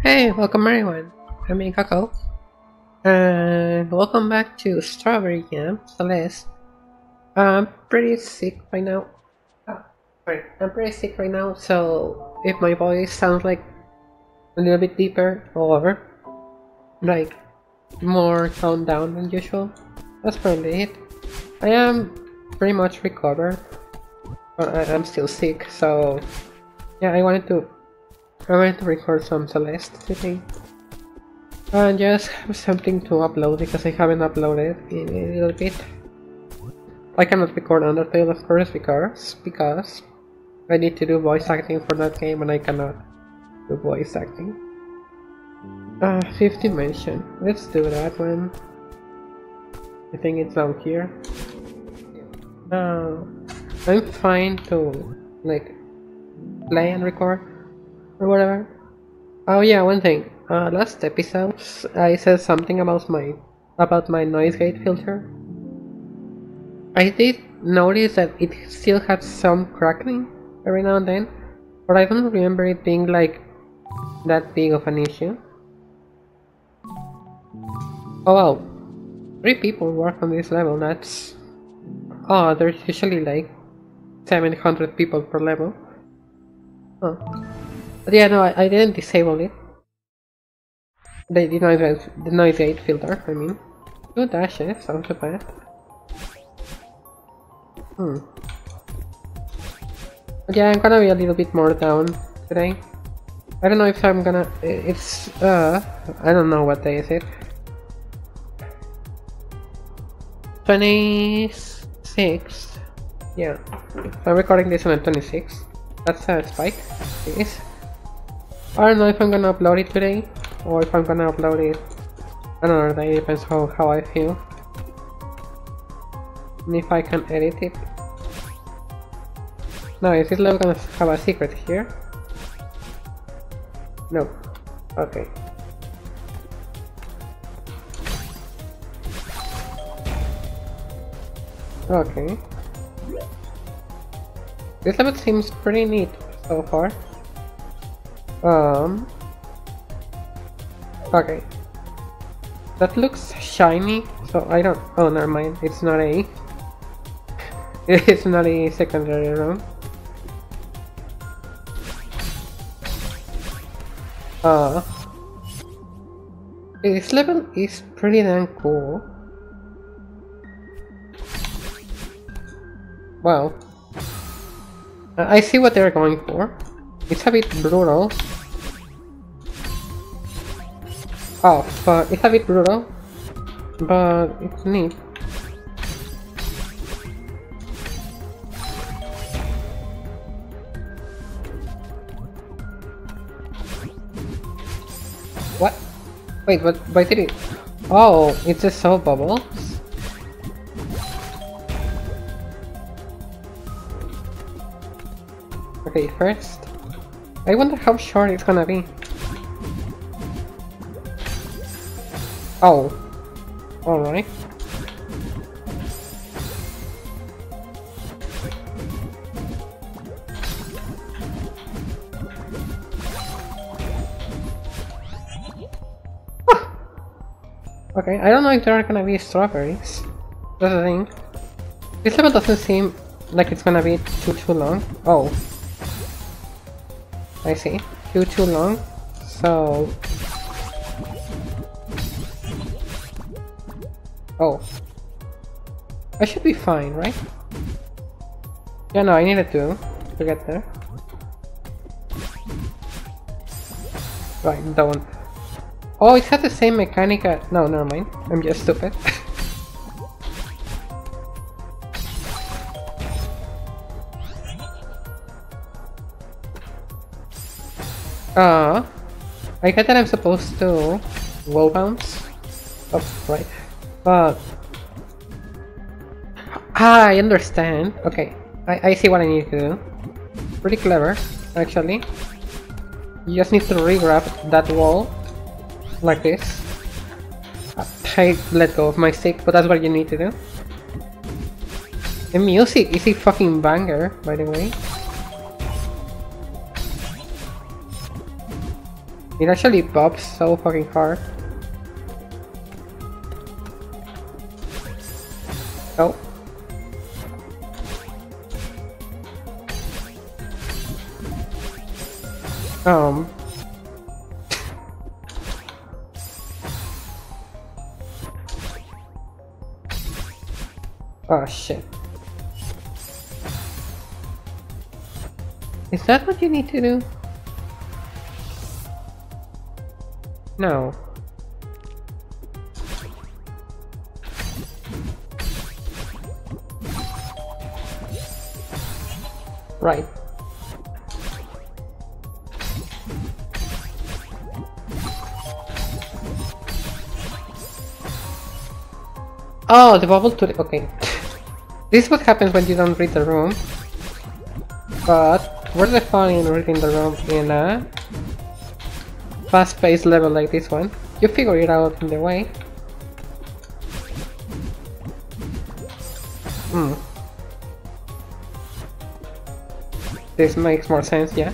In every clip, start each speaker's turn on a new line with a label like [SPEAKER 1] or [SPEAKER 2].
[SPEAKER 1] Hey, welcome everyone. I'm Cucco. And welcome back to Strawberry Jam, Celeste. I'm pretty sick right now. Oh, sorry, I'm pretty sick right now, so if my voice sounds like a little bit deeper or like more toned down than usual, that's probably it. I am pretty much recovered, but I am still sick, so yeah, I wanted to I wanted to record some Celeste today. And just have something to upload because I haven't uploaded in a little bit. I cannot record Undertale of course because because I need to do voice acting for that game and I cannot do voice acting. Uh, fifth dimension. Let's do that one. I think it's down here. Uh, I'm fine to like play and record or whatever. Oh yeah, one thing. Uh, last episode I said something about my about my noise gate filter. I did notice that it still had some crackling every now and then, but I don't remember it being like that big of an issue. Oh wow, three people work on this level, that's... Oh, there's usually like 700 people per level. Oh. Yeah, no, I, I didn't disable it. The, the, noise, the noise gate filter, I mean. Two dashes, sounds so. Hmm. Yeah, I'm gonna be a little bit more down today. I don't know if I'm gonna... It's... uh... I don't know what day is it. 26th. Yeah. I'm recording this on the 26th. That's a spike. It is. I don't know if I'm gonna upload it today or if I'm gonna upload it another day, depends how, how I feel. And if I can edit it. No, is this level gonna have a secret here? No. Okay. Okay. This level seems pretty neat so far. Um. Okay. That looks shiny, so I don't. Oh, never mind. It's not a. It's not a secondary room. Uh. This level is pretty damn cool. Wow. I see what they're going for. It's a bit brutal. Oh, but it's a bit brutal. But it's neat. What? Wait, but why did it? Oh, it's just so bubbles? Okay, first I wonder how short it's gonna be. Oh. Alright. okay, I don't know if there are gonna be strawberries. That's the thing. This level doesn't seem like it's gonna be too too long. Oh. I see. Too too long. So Oh. I should be fine, right? Yeah, no, I needed to to get there. Right, don't. Oh, it has the same mechanic No, never mind. I'm just stupid. Uh, I get that I'm supposed to wall bounce. Oh, right. But... Ah, I understand. Okay, I, I see what I need to do. Pretty clever, actually. You just need to re-grab that wall, like this. I let go of my stick, but that's what you need to do. The music is a fucking banger, by the way. It actually pops so fucking hard. Oh. Um. Oh shit. Is that what you need to do? No. Right. Oh, the bubble to the- okay. this is what happens when you don't read the room. But, where's the fun in reading the room in a fast-paced level like this one? You figure it out in the way. Hmm. This makes more sense, yeah.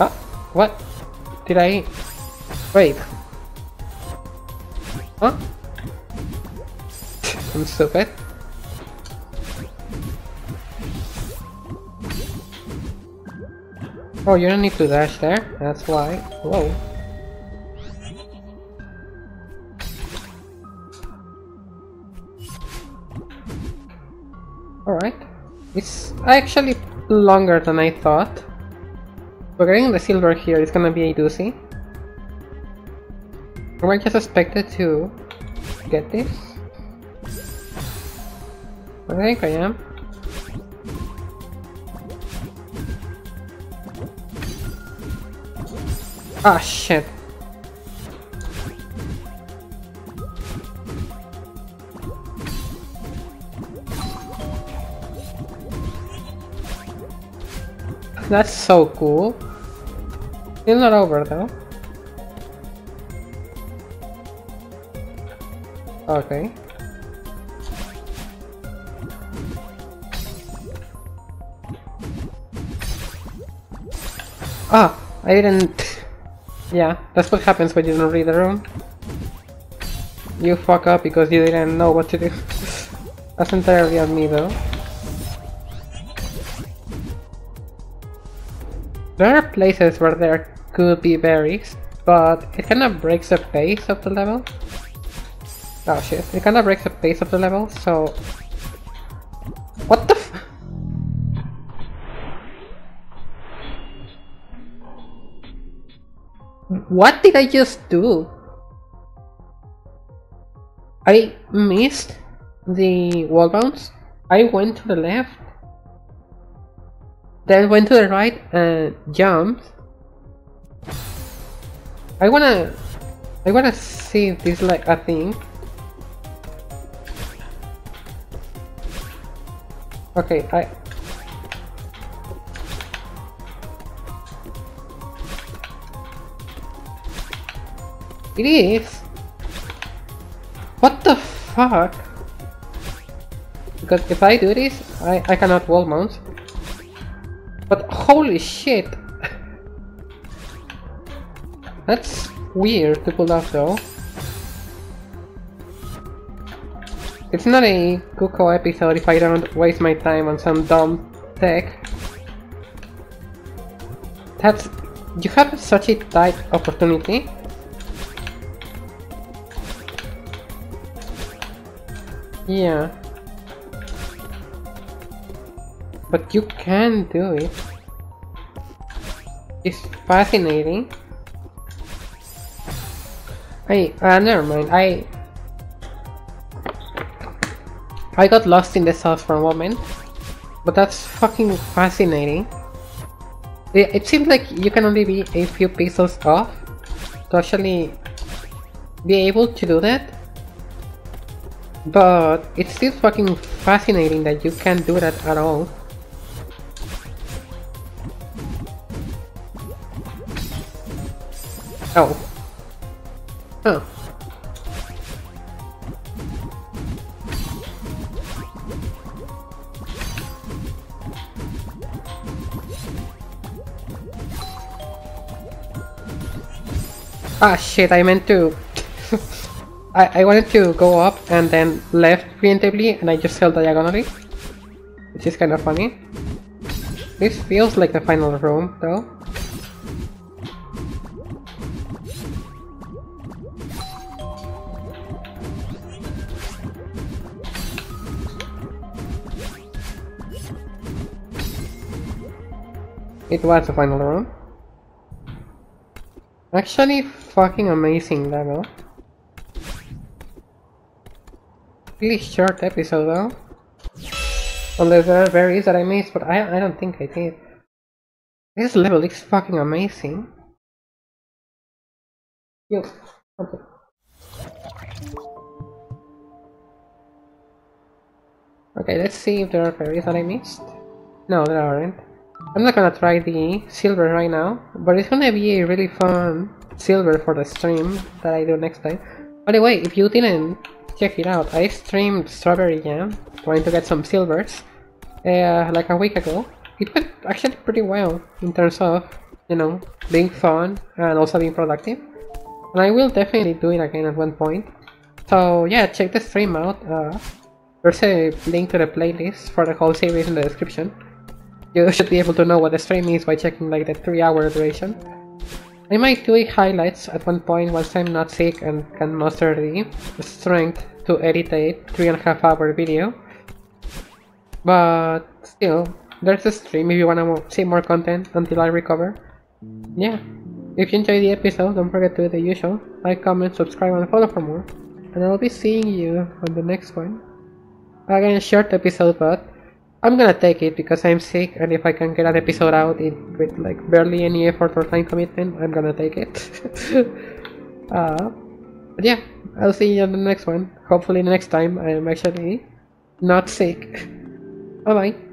[SPEAKER 1] Ah, what? Did I... Wait. Huh? I'm stupid. Oh, you don't need to dash there, that's why. Whoa. It's actually longer than I thought. But getting the silver here is gonna be a doozy. Am I just expected to get this? I think I am. Ah shit. That's so cool. Still not over though. Okay. Ah, I didn't... Yeah, that's what happens when you don't read the room. You fuck up because you didn't know what to do. that's entirely on me though. There are places where there could be berries, but it kinda breaks the pace of the level. Oh shit, it kinda breaks the pace of the level, so... What the f- What did I just do? I missed the wall bounce. I went to the left. Then went to the right and jumped. I wanna... I wanna see this like a thing. Okay, I... It is? What the fuck? Because if I do this, I, I cannot wall mount. Holy shit! That's weird to pull off though. It's not a Cucco episode if I don't waste my time on some dumb tech. That's... You have such a tight opportunity. Yeah. But you can do it. It's fascinating. Hey, uh, never mind. I I got lost in the sauce for a moment, but that's fucking fascinating. It, it seems like you can only be a few pixels off to actually be able to do that. But it's still fucking fascinating that you can't do that at all. Oh. Huh. Ah shit, I meant to... I, I wanted to go up and then left preemptively and I just held diagonally. Which is kind of funny. This feels like the final room though. It was the final room. Actually, fucking amazing level. Really short episode though. Unless there are berries that I missed, but I, I don't think I did. This level is fucking amazing. Yo. Okay. okay, let's see if there are berries that I missed. No, there aren't. I'm not gonna try the silver right now, but it's gonna be a really fun silver for the stream that I do next time. By the way, if you didn't check it out, I streamed Strawberry Jam, trying to get some silvers, uh, like a week ago. It went actually pretty well in terms of, you know, being fun and also being productive. And I will definitely do it again at one point. So yeah, check the stream out. Uh, there's a link to the playlist for the whole series in the description. You should be able to know what the stream is by checking like the 3 hour duration. I might do highlights at one point once I'm not sick and can muster the strength to edit a 3.5 hour video. But still, there's a stream if you wanna see more content until I recover. Yeah, if you enjoyed the episode, don't forget to do the usual. Like, comment, subscribe, and follow for more. And I'll be seeing you on the next one. Again, short episode, but I'm gonna take it because I'm sick and if I can get an episode out in, with like barely any effort or time commitment, I'm gonna take it. uh, but yeah, I'll see you on the next one. Hopefully next time I am actually not sick. Bye bye.